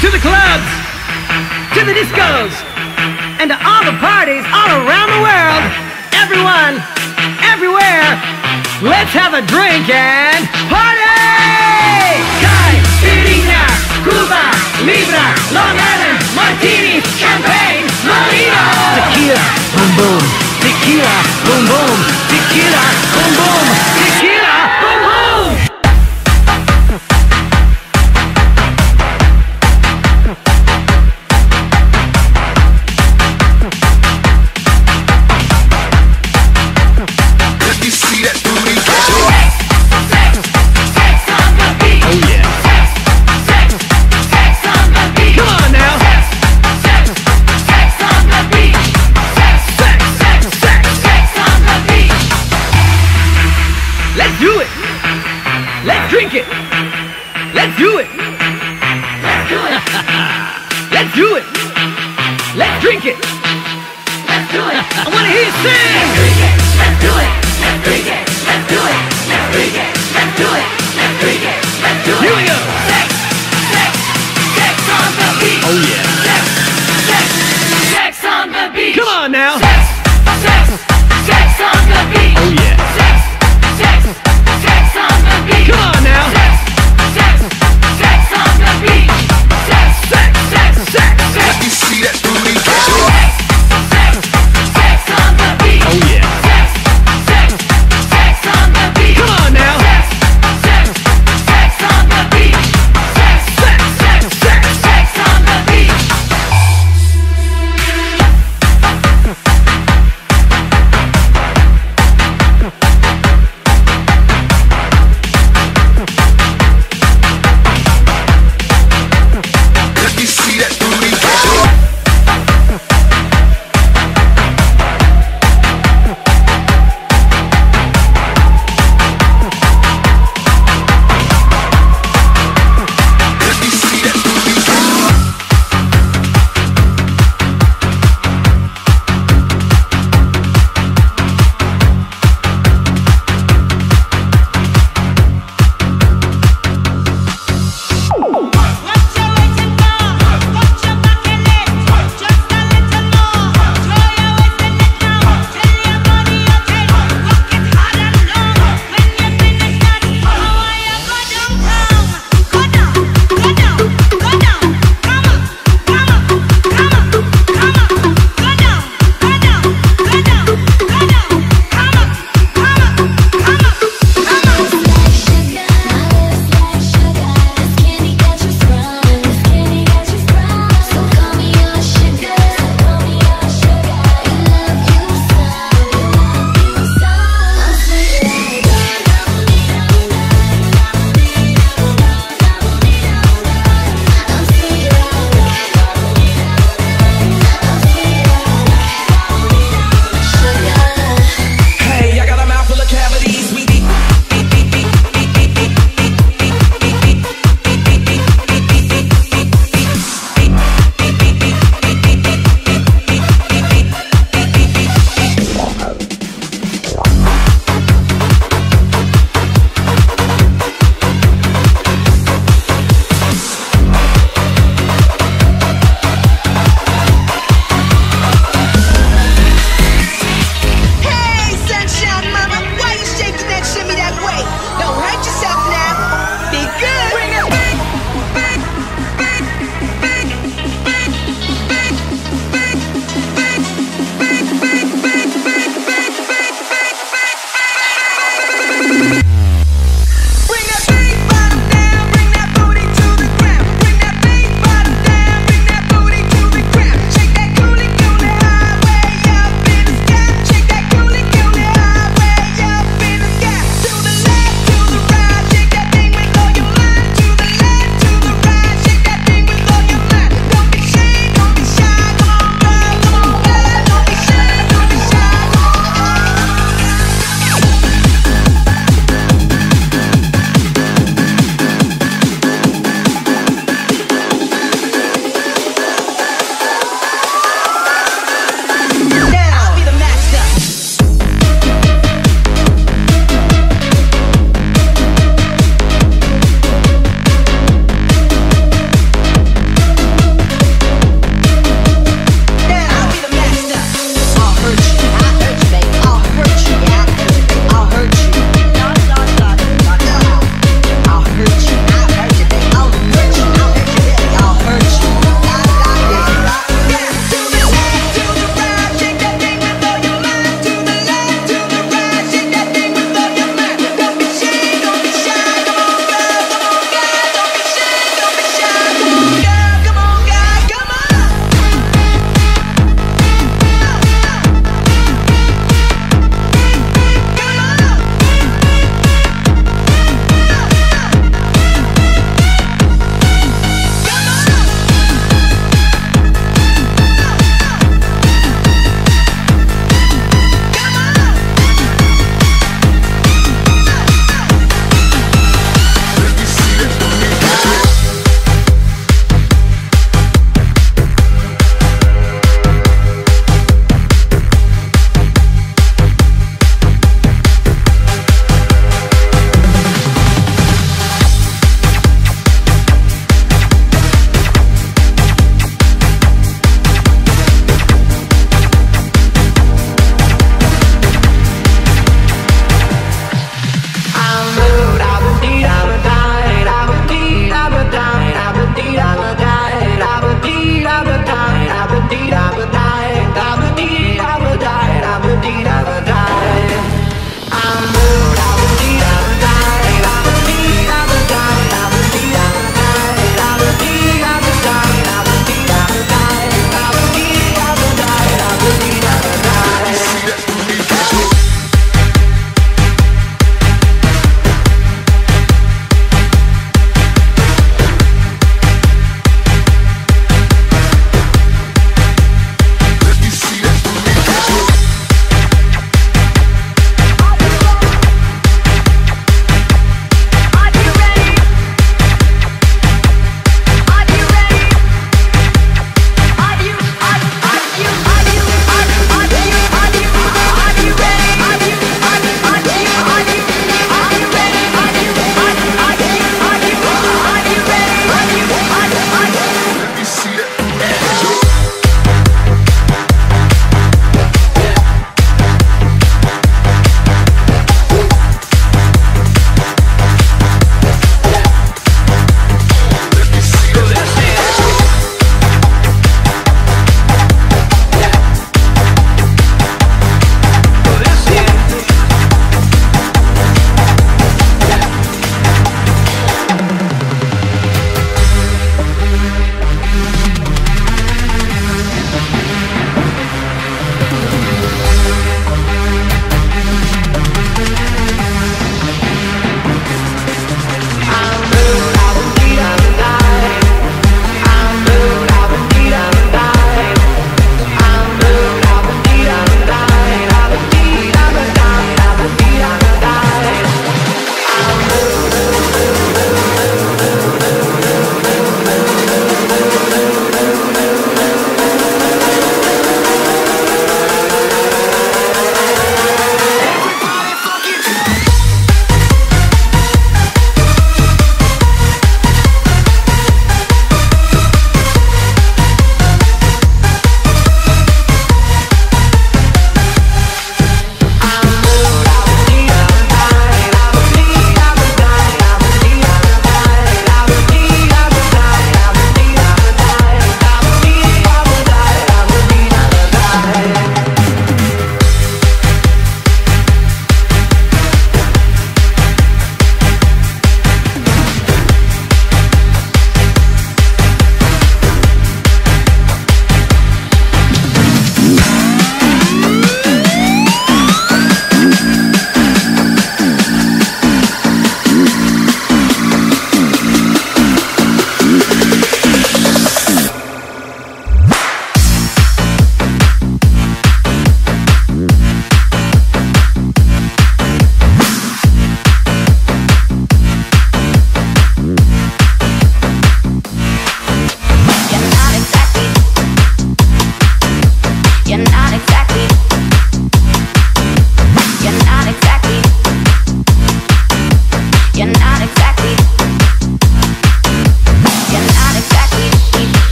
to the clubs, to the discos, and to all the parties all around the world. Everyone, everywhere, let's have a drink and party! Caipirinha, Cuba, Libre, Long Island, Martini, Champagne, Molino. Tequila, boom boom. Tequila, boom boom. Tequila, boom boom. Tequila,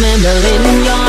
I'm in your